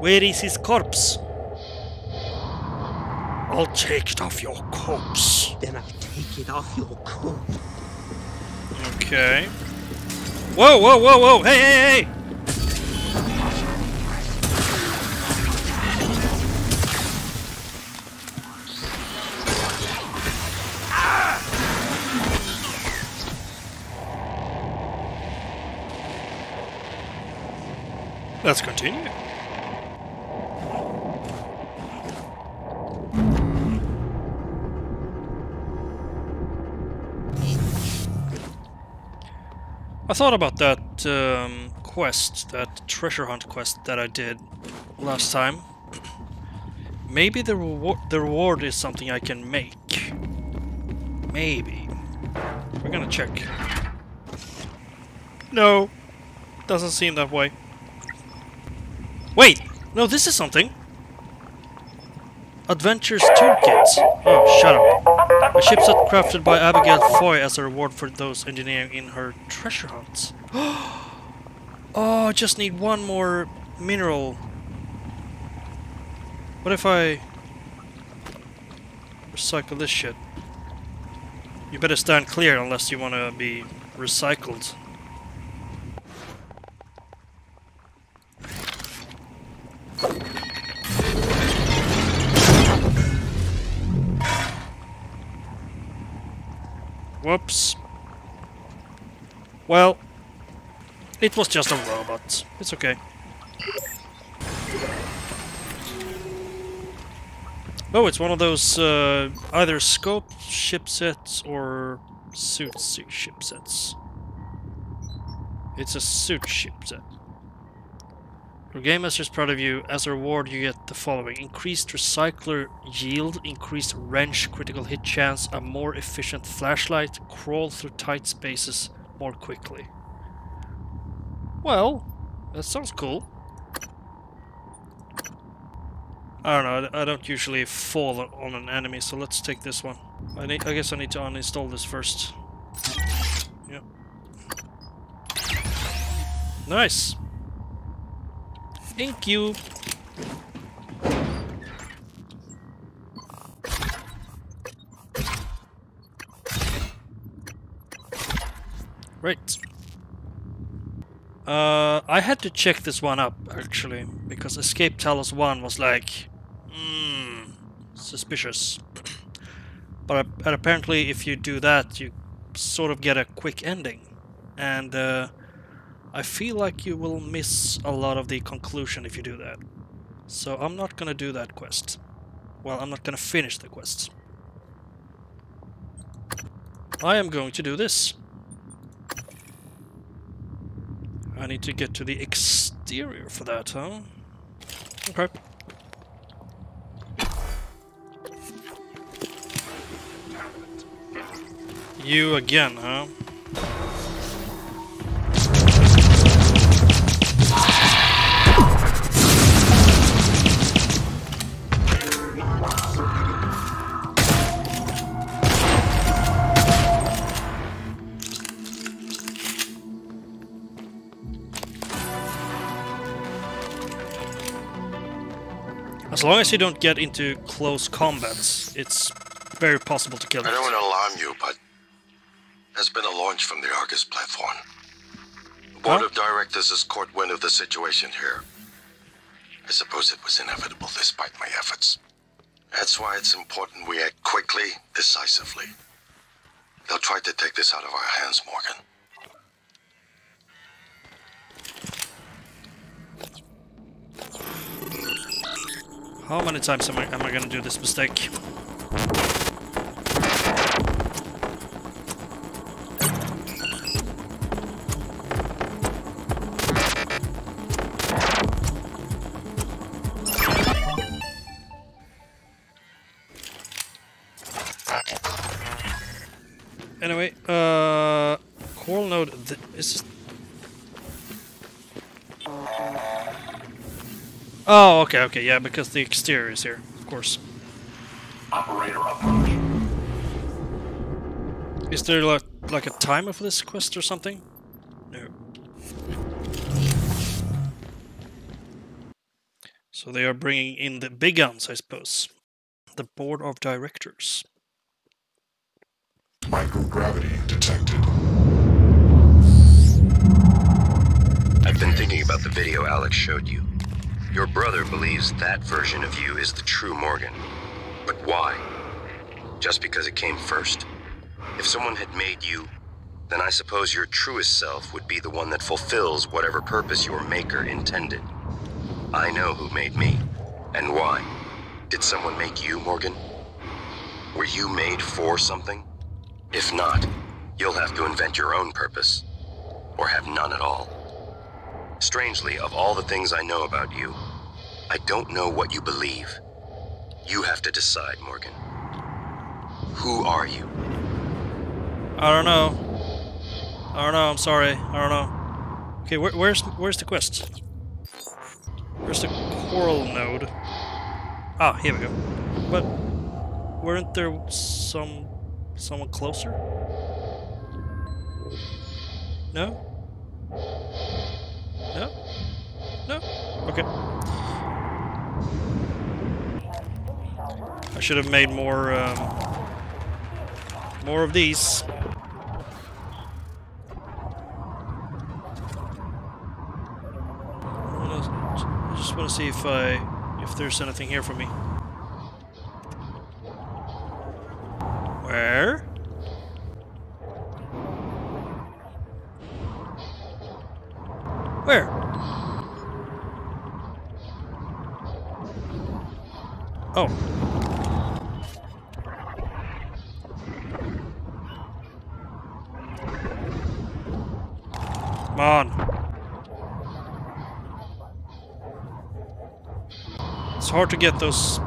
Where is his corpse? I'll take it off your corpse. Then I'll take it off your coat. Okay. Whoa, whoa, whoa, whoa! Hey, hey, hey! Let's continue. I thought about that um, quest, that treasure hunt quest that I did last time. Maybe the reward, the reward is something I can make. Maybe. We're gonna check. No, doesn't seem that way. Wait, no, this is something. Adventures Toolkit. Oh, shut up. A chipset crafted by Abigail Foy as a reward for those engineering in her treasure hunts. oh, I just need one more mineral. What if I recycle this shit? You better stand clear unless you want to be recycled. Whoops. Well, it was just a robot. It's okay. Oh, it's one of those uh, either scope chipsets or suit si- chipsets. It's a suit ship set. Your game master is proud of you. As a reward, you get the following: increased recycler yield, increased wrench critical hit chance, a more efficient flashlight, crawl through tight spaces more quickly. Well, that sounds cool. I don't know. I I don't usually fall on an enemy, so let's take this one. I need. I guess I need to uninstall this first. Yep. Nice. Thank you. Right. Uh, I had to check this one up actually because Escape Talos 1 was like, hmm, suspicious. but, but apparently, if you do that, you sort of get a quick ending, and uh, I feel like you will miss a lot of the conclusion if you do that. So I'm not gonna do that quest. Well, I'm not gonna finish the quest. I am going to do this. I need to get to the exterior for that, huh? Okay. You again, huh? Long as you don't get into close combats, it's very possible to kill I it. don't want to alarm you, but there's been a launch from the Argus platform. The board Huh? of directors has caught wind of the situation here. I suppose it was inevitable despite my efforts. That's why it's important we act quickly, decisively. They'll try to take this out of our hands, Morgan. How many times am I, am I gonna do this mistake? Oh, okay, okay, yeah, because the exterior is here, of course. Operator approach. Is there like, like a timer for this quest or something? No. So they are bringing in the big guns, I suppose. The board of directors. Microgravity detected. I've been thinking about the video Alex showed you. Your brother believes that version of you is the true Morgan. But why? Just because it came first? If someone had made you, then I suppose your truest self would be the one that fulfills whatever purpose your maker intended. I know who made me, and why. Did someone make you, Morgan? Were you made for something? If not, you'll have to invent your own purpose, or have none at all. Strangely, of all the things I know about you, I don't know what you believe. You have to decide, Morgan. Who are you? I don't know. I don't know. I'm sorry. I don't know. Okay, where, where's where's the quest? Where's the coral node? Ah, here we go. But weren't there some someone closer? No. No. No. Okay. I should have made more. Um, more of these. I just want to see if I if there's anything here for me. Where? Where? Oh. Come on. It's hard to get those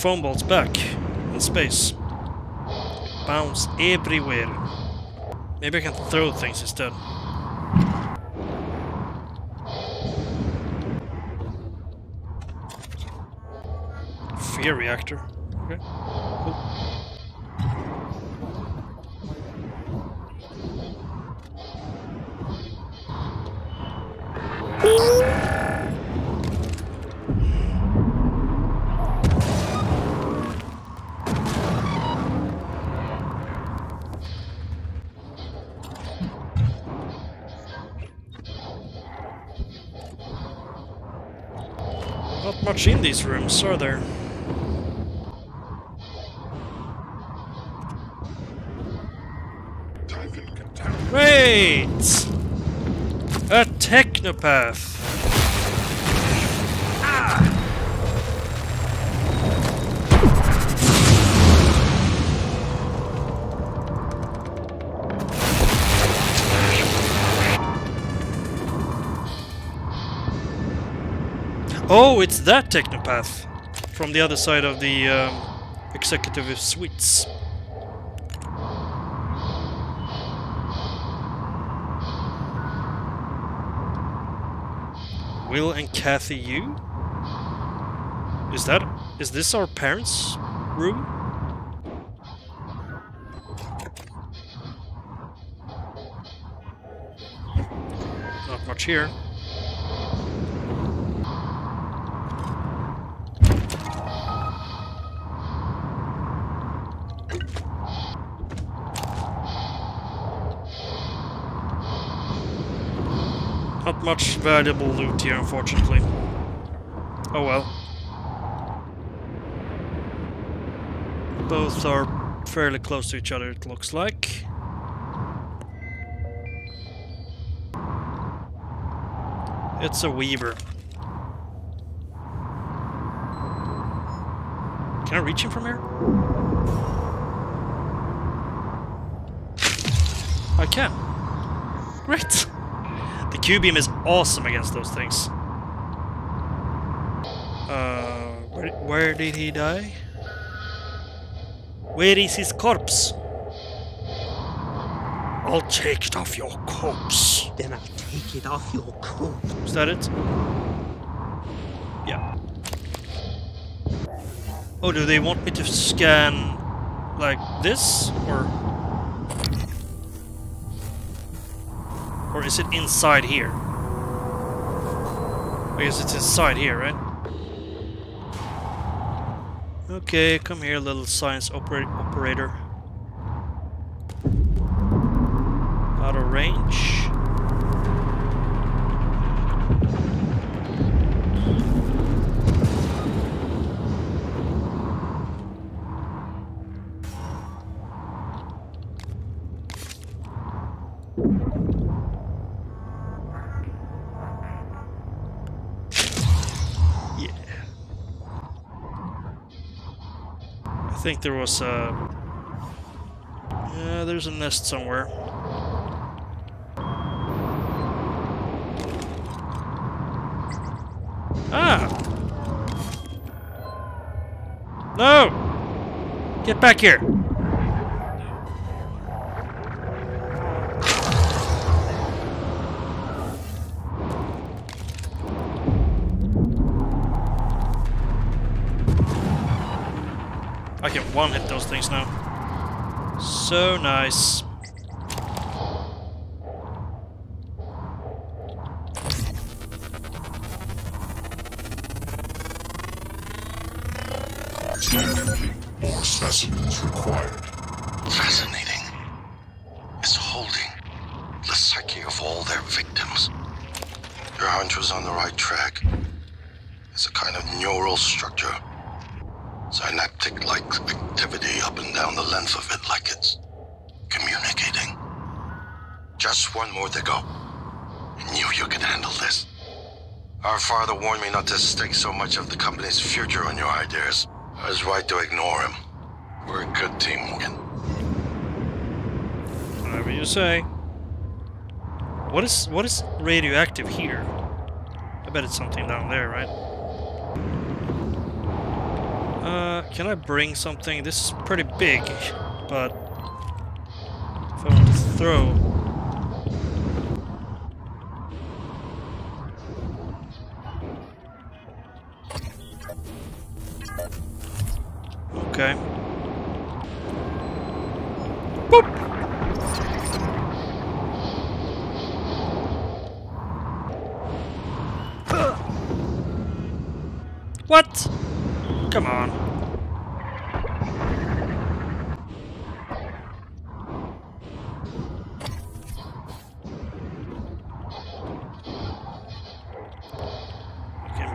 foam bolts back in space. Bounce everywhere. Maybe I can throw things instead. Fear reactor. Okay. Cool. Not much in these rooms, are there? Wait! A technopath! Oh, it's that technopath from the other side of the um, executive suites. Will and Kathy Yu? Is that is this our parents' room? Not much here. Much valuable loot here, unfortunately. Oh well. Both are fairly close to each other, it looks like. It's a weaver. Can I reach him from here? I can. Great. The Q-beam is awesome against those things. Uh, where, where did he die? Where is his corpse? I'll take it off your corpse. Then I'll take it off your coat. Is that it? Yeah. Oh, do they want me to scan like this? Or... is it inside here? I guess it's inside here, right? Okay, come here, little science operator. Out of range. Think there was a... Yeah, there's a nest somewhere. Ah! No! Get back here! I can one hit those things now. So nice. More specimens required. Fascinating. It's holding the psyche of all their victims. Your hunch was on the right track. It's a kind of neural structure. Synaptic-like activity up and down the length of it like it's communicating. Just one more to go. I knew you could handle this. Our father warned me not to stake so much of the company's future on your ideas. I was right to ignore him. We're a good team, Morgan. Whatever you say. What is what is radioactive here? I bet it's something down there, right? Uh, can I bring something? This is pretty big, but if I want to throw,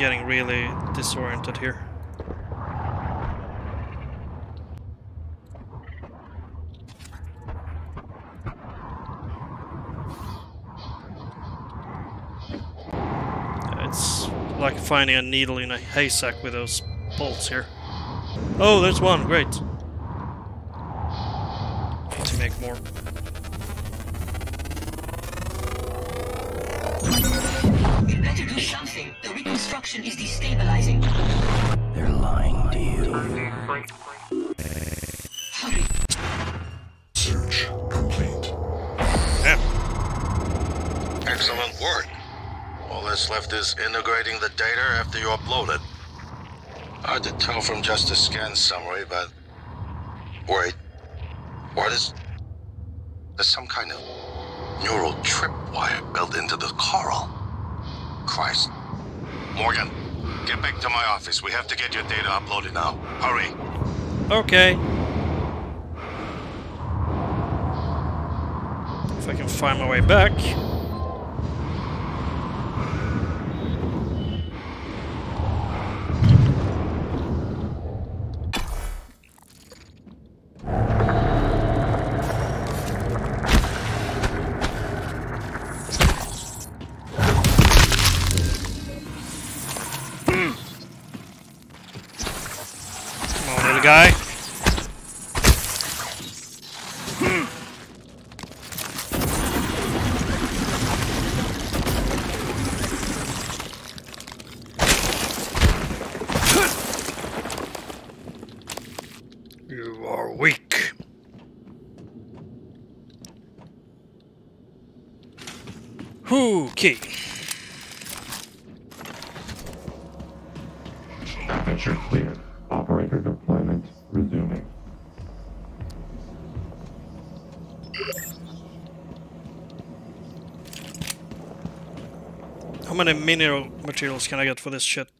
getting really disoriented here. It's like finding a needle in a haystack with those bolts here. Oh, there's one. Great. Hard to tell from just a scan summary, but... Wait. What is... There's some kind of neural tripwire built into the coral. Christ. Morgan, get back to my office. We have to get your data uploaded now. Hurry. Okay. If I can find my way back. Okay. Aperture cleared. Operator deployment resuming. How many mineral materials can I get for this shit?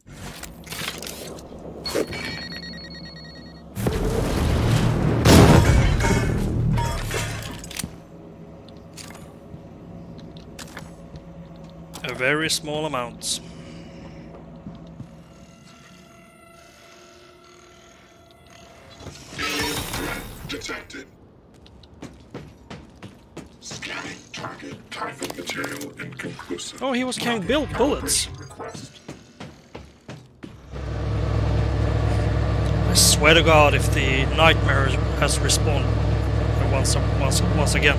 Very small amount. Detected. Scanning target Typhon material inconclusive. Oh, he was carrying built bullets. Request. I swear to God, if the nightmare has respawned uh, once, once, once again.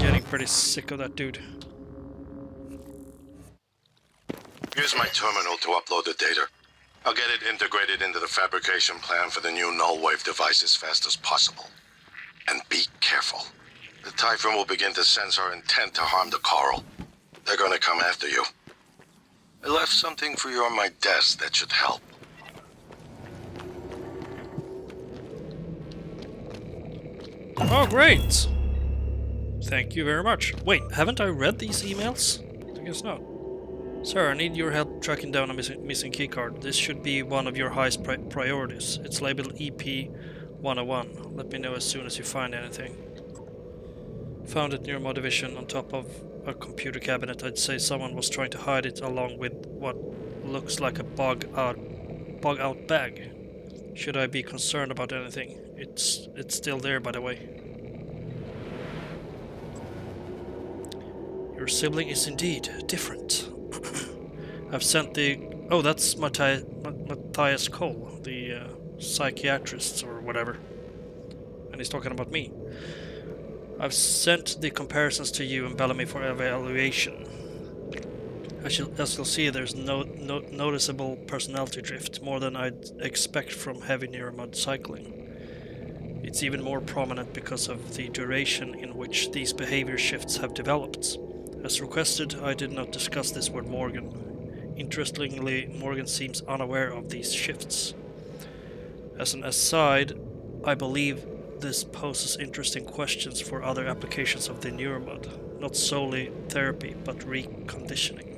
Getting pretty sick of that dude. Use my terminal to upload the data. I'll get it integrated into the fabrication plan for the new null wave device as fast as possible. And be careful. The Typhon will begin to sense our intent to harm the coral. They're gonna come after you. I left something for you on my desk that should help. Oh, great! Thank you very much. Wait, haven't I read these emails? I guess not. Sir, I need your help tracking down a missing, missing keycard. This should be one of your highest pri priorities. It's labeled EP-101. Let me know as soon as you find anything. Found it near my division on top of a computer cabinet. I'd say someone was trying to hide it along with what looks like a bug out, bug out bag. Should I be concerned about anything? It's it's still there, by the way. Your sibling is indeed different. I've sent the... Oh, that's Matthi Matthias Cole, the uh, psychiatrist or whatever. And he's talking about me. I've sent the comparisons to you and Bellamy for evaluation. As, you, as you'll see, there's no, no noticeable personality drift, more than I'd expect from heavy neuromod cycling. It's even more prominent because of the duration in which these behavior shifts have developed. As requested, I did not discuss this with Morgan. Interestingly, Morgan seems unaware of these shifts. As an aside, I believe this poses interesting questions for other applications of the neuromod, not solely therapy, but reconditioning.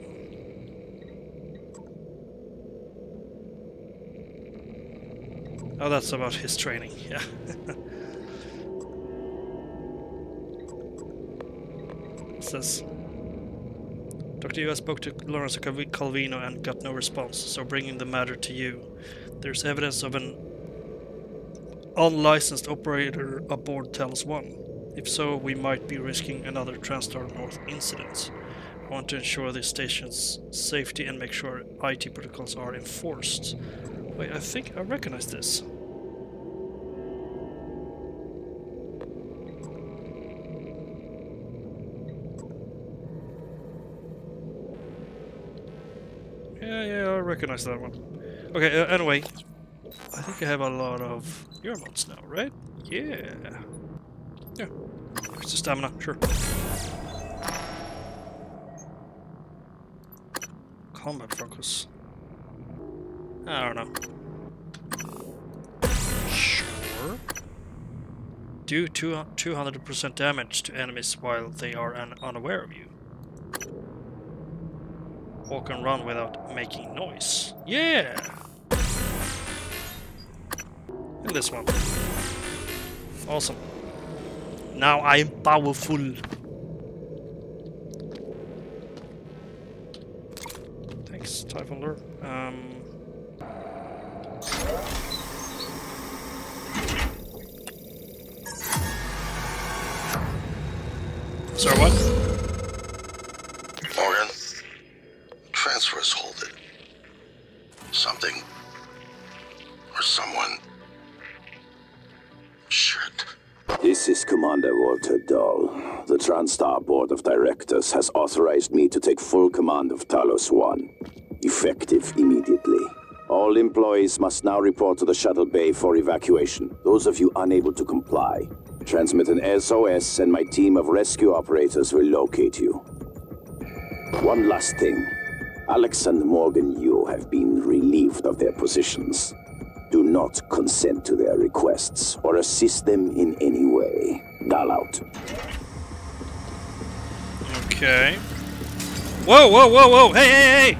Oh, that's about his training, yeah. This? Dr. I spoke to Lorenzo Calvino and got no response, so bringing the matter to you. There's evidence of an unlicensed operator aboard Talos 1. If so, we might be risking another Transtar North incident. I want to ensure the station's safety and make sure IT protocols are enforced. Wait, I think I recognize this. Recognize that one. Okay, uh, anyway, I think I have a lot of neuromods now, right? Yeah. Yeah. Where's stamina? Sure. Combat focus. I don't know. Sure. Do 200% damage to enemies while they are un unaware of you. Walk and run without making noise. Yeah! And this one. Awesome. Now I am powerful. Thanks, Typhon Lure. Um, Walter Dahl. The TranStar Board of Directors has authorized me to take full command of Talos 1, effective immediately. All employees must now report to the shuttle bay for evacuation. Those of you unable to comply, transmit an SOS and my team of rescue operators will locate you. One last thing. Alex and Morgan Yu have been relieved of their positions not consent to their requests or assist them in any way. Dahl out. Okay. Whoa, whoa, whoa, whoa! Hey, hey, hey!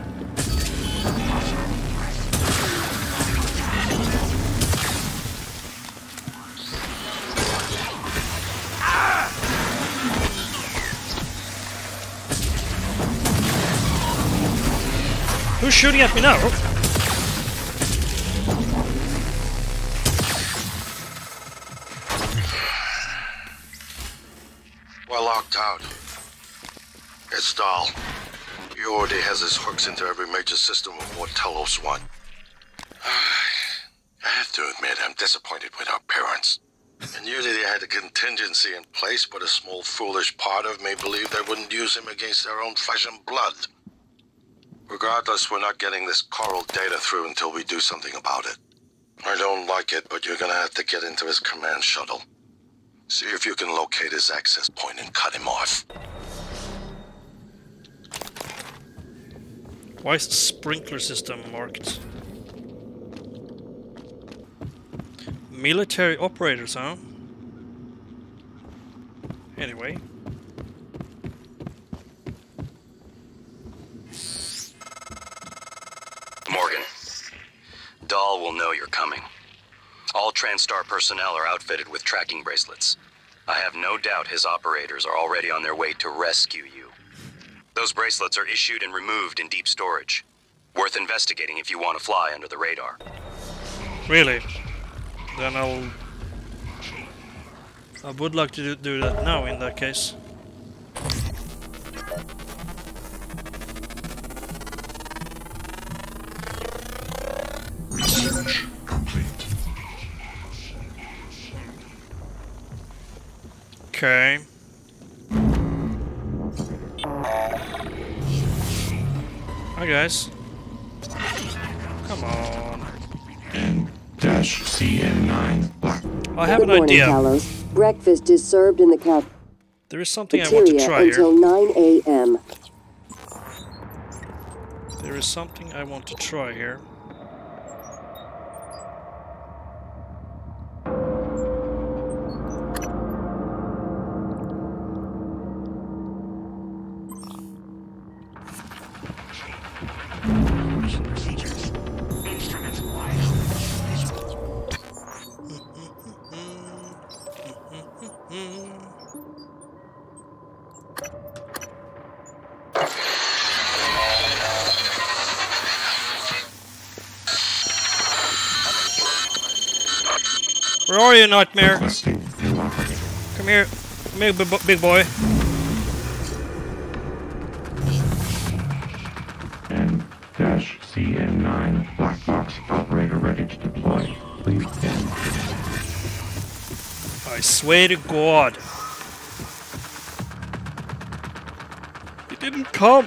Who's shooting at me now? Out. It's Dahl. He already has his hooks into every major system of what Talos 1. I have to admit, I'm disappointed with our parents. And usually they had a contingency in place, but a small foolish part of me believed they wouldn't use him against their own flesh and blood. Regardless, we're not getting this coral data through until we do something about it. I don't like it, but you're gonna have to get into his command shuttle. See if you can locate his access point and cut him off. Why is the sprinkler system marked? Military operators, huh? Anyway. Morgan, Dahl will know you're coming. All TranStar personnel are outfitted with tracking bracelets. I have no doubt his operators are already on their way to rescue you. Those bracelets are issued and removed in deep storage. Worth investigating if you want to fly under the radar. Really? Then I'll... I would like to do that now in that case. Okay. Hi guys. Come on. N dash CN9 black. I have Good an morning, idea. Talos. Breakfast is served in the There is something I want to cafeteria try until here. 9 a.m. There is something I want to try here. Where are you, Nightmare? Requesting new operator. Come here. Come here, big big boy. N dash CN9 black box operator ready to deploy. Please stand. I swear to God. He didn't come.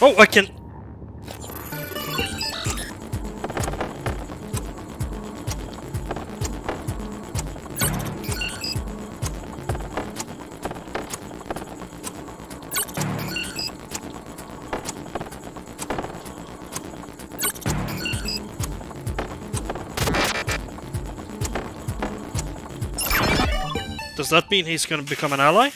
Oh, I can. Does that mean he's gonna become an ally?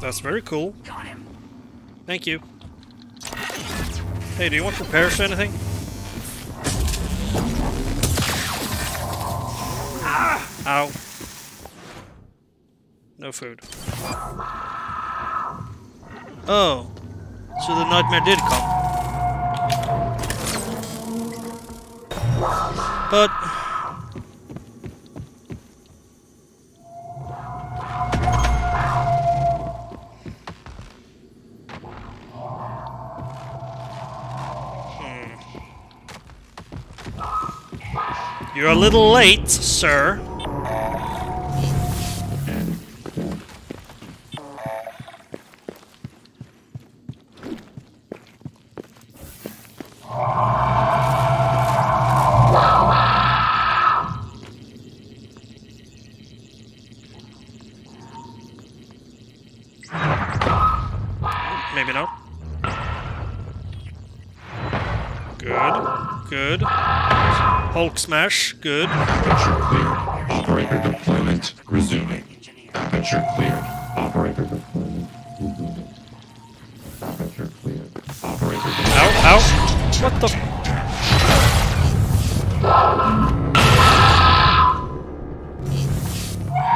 That's very cool. Thank you. Hey, do you want repairs or anything? Ow. No food. Oh. So the nightmare did come. But... Hmm. You're a little late, sir. Hulk smash. Good. Aperture cleared. Operator deployment resuming. Aperture cleared. Operator deployment resuming. Aperture cleared. Operator What the?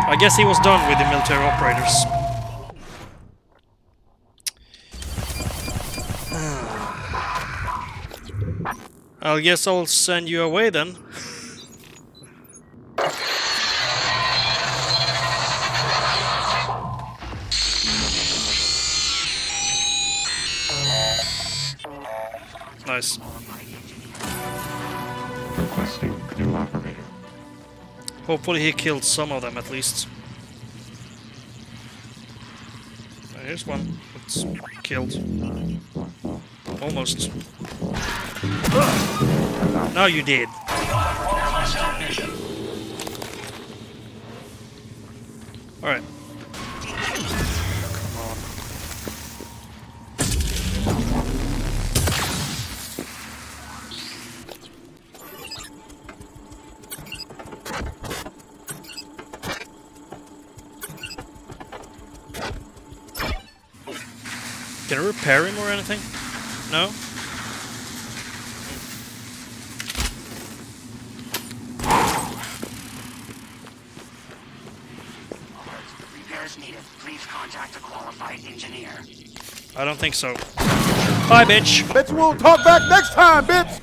I guess he was done with the military operators. I guess I'll send you away then. Nice. Requesting new operator. Hopefully he killed some of them at least. Here's one that's killed. Almost. Now you did. Alright. Come on. Can I repair him or anything? No? Repairs needed. Please contact a qualified engineer. I don't think so. Bye, bitch! You won't talk back next time, bitch!